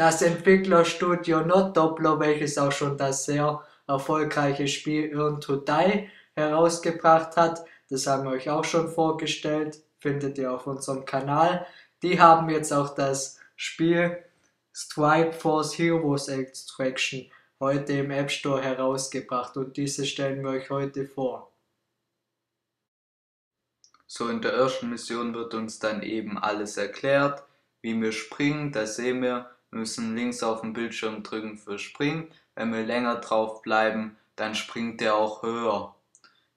Das Entwicklerstudio Notdoppler, welches auch schon das sehr erfolgreiche Spiel Earn to Die herausgebracht hat, das haben wir euch auch schon vorgestellt, findet ihr auf unserem Kanal. Die haben jetzt auch das Spiel Stripe Force Heroes Extraction heute im App Store herausgebracht und diese stellen wir euch heute vor. So in der ersten Mission wird uns dann eben alles erklärt, wie wir springen, da sehen wir, wir müssen links auf dem Bildschirm drücken für Springen, wenn wir länger drauf bleiben, dann springt der auch höher.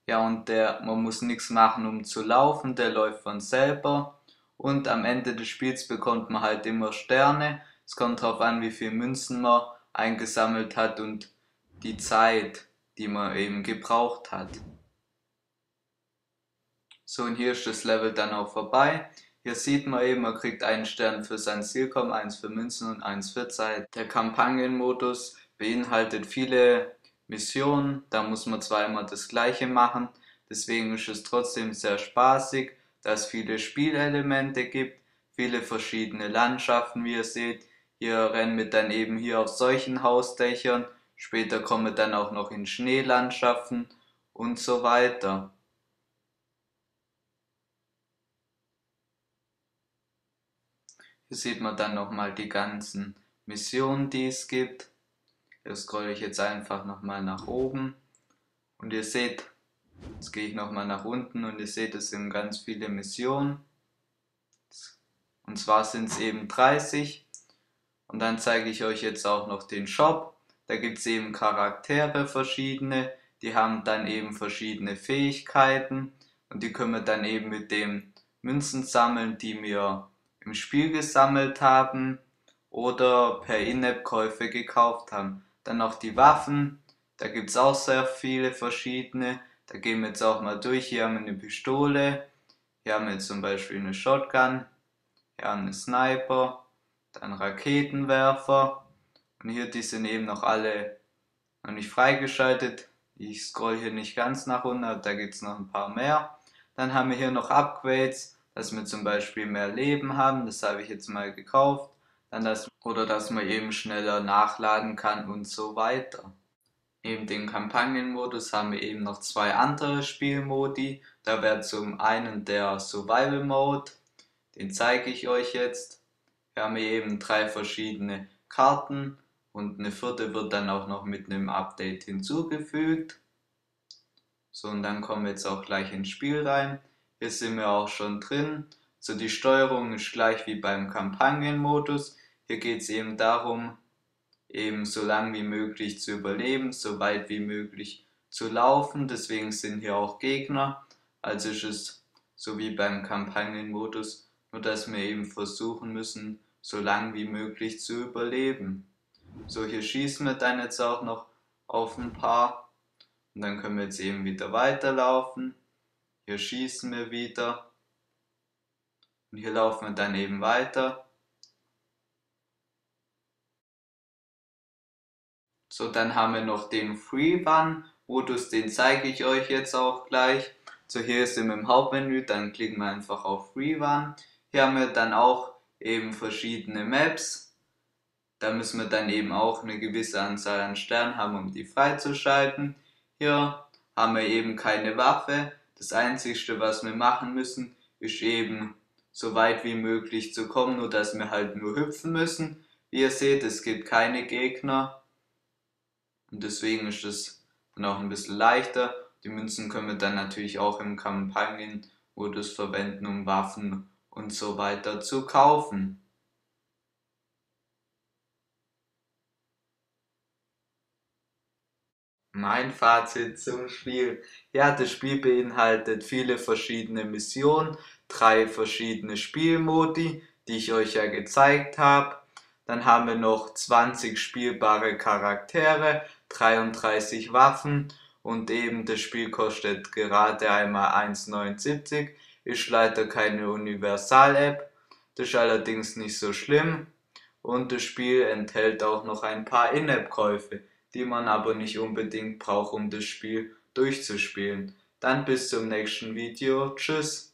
Ja und der, man muss nichts machen um zu laufen, der läuft von selber und am Ende des Spiels bekommt man halt immer Sterne, es kommt darauf an, wie viel Münzen man eingesammelt hat und die Zeit, die man eben gebraucht hat. So, und hier ist das Level dann auch vorbei. Hier sieht man eben, man kriegt einen Stern für sein Zielkommen, eins für Münzen und eins für Zeit. Der Kampagnenmodus beinhaltet viele Missionen, da muss man zweimal das gleiche machen. Deswegen ist es trotzdem sehr spaßig, dass es viele Spielelemente gibt, viele verschiedene Landschaften, wie ihr seht. Hier rennen wir dann eben hier auf solchen Hausdächern, später kommen wir dann auch noch in Schneelandschaften und so weiter. Sieht man dann nochmal die ganzen Missionen, die es gibt. Hier scrolle ich jetzt einfach nochmal nach oben und ihr seht, jetzt gehe ich nochmal nach unten und ihr seht, es sind ganz viele Missionen. Und zwar sind es eben 30 und dann zeige ich euch jetzt auch noch den Shop. Da gibt es eben Charaktere verschiedene, die haben dann eben verschiedene Fähigkeiten und die können wir dann eben mit den Münzen sammeln, die wir im Spiel gesammelt haben oder per In-App-Käufe gekauft haben. Dann noch die Waffen, da gibt es auch sehr viele verschiedene. Da gehen wir jetzt auch mal durch. Hier haben wir eine Pistole, hier haben wir zum Beispiel eine Shotgun, hier haben wir einen Sniper, dann Raketenwerfer und hier die sind eben noch alle noch nicht freigeschaltet. Ich scroll hier nicht ganz nach unten, da gibt es noch ein paar mehr. Dann haben wir hier noch Upgrades, dass wir zum Beispiel mehr Leben haben, das habe ich jetzt mal gekauft. Dann das, oder dass man eben schneller nachladen kann und so weiter. Neben dem Kampagnenmodus haben wir eben noch zwei andere Spielmodi. Da wäre zum einen der Survival Mode, den zeige ich euch jetzt. Wir haben hier eben drei verschiedene Karten und eine vierte wird dann auch noch mit einem Update hinzugefügt. So und dann kommen wir jetzt auch gleich ins Spiel rein. Hier sind wir auch schon drin. So die Steuerung ist gleich wie beim Kampagnenmodus. Hier geht es eben darum, eben so lang wie möglich zu überleben, so weit wie möglich zu laufen. Deswegen sind hier auch Gegner. Also ist es so wie beim Kampagnenmodus, nur dass wir eben versuchen müssen, so lang wie möglich zu überleben. So, hier schießen wir dann jetzt auch noch auf ein paar und dann können wir jetzt eben wieder weiterlaufen. Hier schießen wir wieder und hier laufen wir dann eben weiter. So, dann haben wir noch den Free Run Modus, den zeige ich euch jetzt auch gleich. So, hier ist im Hauptmenü, dann klicken wir einfach auf Free Run. Hier haben wir dann auch eben verschiedene Maps. Da müssen wir dann eben auch eine gewisse Anzahl an Sternen haben, um die freizuschalten. Hier haben wir eben keine Waffe. Das Einzige, was wir machen müssen, ist eben so weit wie möglich zu kommen, nur dass wir halt nur hüpfen müssen. Wie ihr seht, es gibt keine Gegner. Und deswegen ist es dann auch ein bisschen leichter. Die Münzen können wir dann natürlich auch im Kampagnenmodus verwenden, um Waffen und so weiter zu kaufen. Mein Fazit zum Spiel. Ja, das Spiel beinhaltet viele verschiedene Missionen, drei verschiedene Spielmodi, die ich euch ja gezeigt habe. Dann haben wir noch 20 spielbare Charaktere, 33 Waffen und eben das Spiel kostet gerade einmal 1,79 ist leider keine Universal-App, das ist allerdings nicht so schlimm und das Spiel enthält auch noch ein paar In-App-Käufe, die man aber nicht unbedingt braucht, um das Spiel durchzuspielen. Dann bis zum nächsten Video. Tschüss.